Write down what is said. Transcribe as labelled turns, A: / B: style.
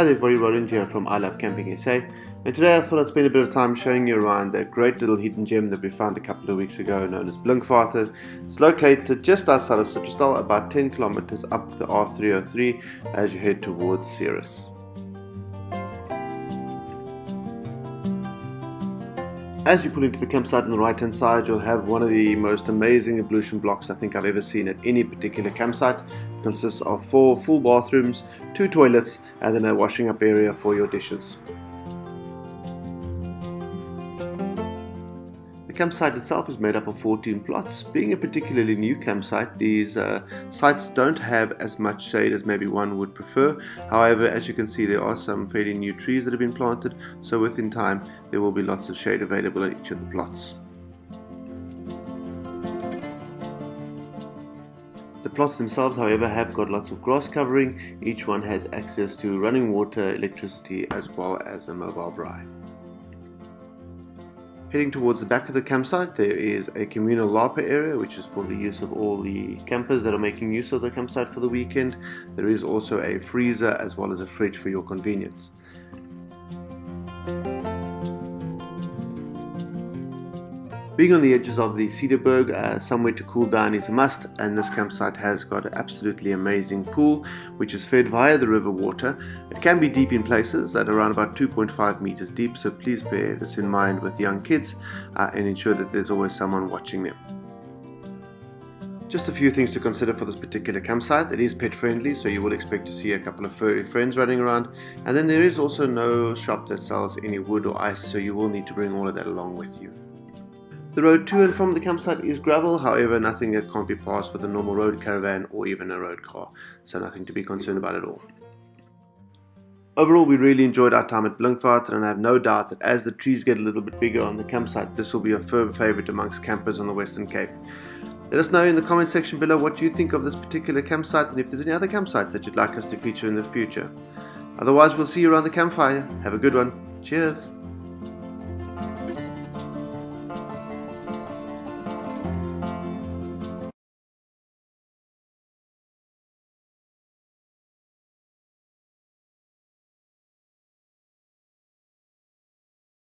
A: Hi there everybody, Roland here from I Love Camping SA and today I thought I'd spend a bit of time showing you around that great little hidden gem that we found a couple of weeks ago known as Blinkwater. It's located just outside of Citrusdal, about 10 kilometers up the R303 as you head towards Ceres. As you pull into the campsite on the right hand side, you'll have one of the most amazing ablution blocks I think I've ever seen at any particular campsite. It consists of four full bathrooms, two toilets, and then a washing up area for your dishes. Campsite itself is made up of 14 plots. Being a particularly new campsite, these uh, sites don't have as much shade as maybe one would prefer. However, as you can see, there are some fairly new trees that have been planted, so within time there will be lots of shade available at each of the plots. The plots themselves, however, have got lots of grass covering. Each one has access to running water, electricity, as well as a mobile braai. Heading towards the back of the campsite, there is a communal lapa area, which is for the use of all the campers that are making use of the campsite for the weekend. There is also a freezer as well as a fridge for your convenience. Being on the edges of the Cederberg, uh, somewhere to cool down is a must, and this campsite has got an absolutely amazing pool, which is fed via the river water. It can be deep in places, at around about 2.5 meters deep, so please bear this in mind with young kids uh, and ensure that there's always someone watching them. Just a few things to consider for this particular campsite. It is pet friendly, so you will expect to see a couple of furry friends running around. And then there is also no shop that sells any wood or ice, so you will need to bring all of that along with you. The road to and from the campsite is gravel, however, nothing that can't be passed with a normal road caravan or even a road car, so nothing to be concerned about at all. Overall, we really enjoyed our time at Blinkwater, and I have no doubt that as the trees get a little bit bigger on the campsite, this will be a firm favourite amongst campers on the Western Cape. Let us know in the comment section below what you think of this particular campsite and if there's any other campsites that you'd like us to feature in the future. Otherwise, we'll see you around the campfire. Have a good one. Cheers.